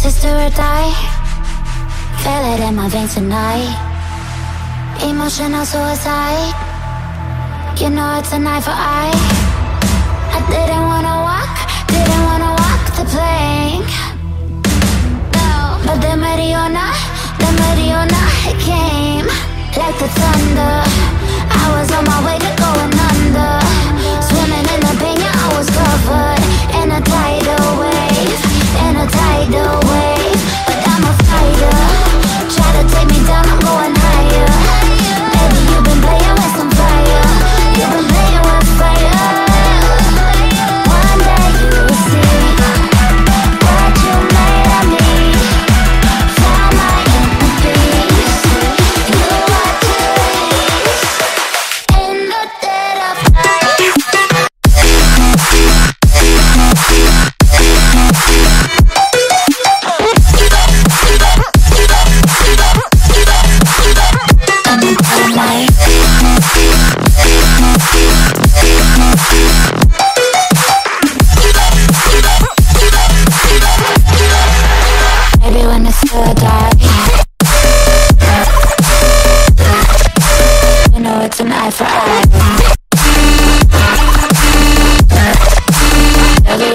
sister or die. Feel it in my veins tonight. Emotional suicide. You know it's a knife for eye. I didn't wanna walk, didn't wanna walk the plank. No, but the Mariona, the Mariona, came like the thunder.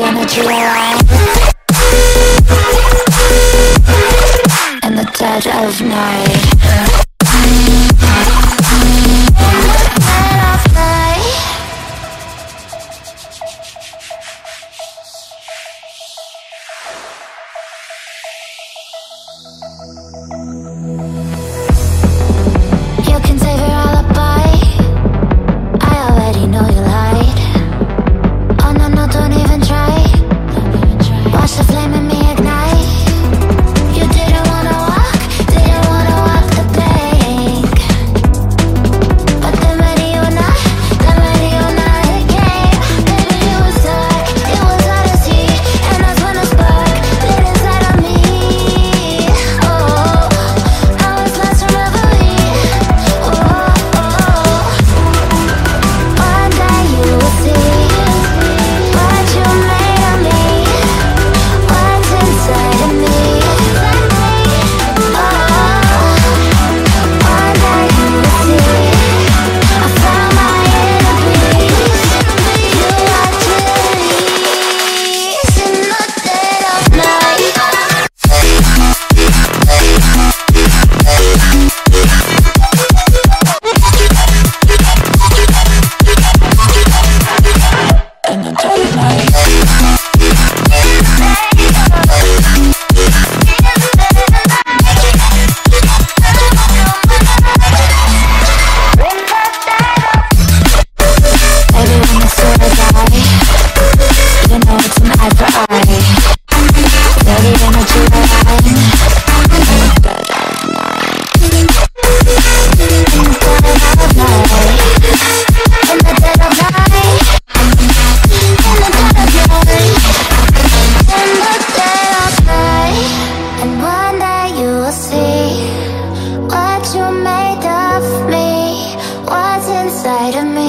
In the dead of night inside of me.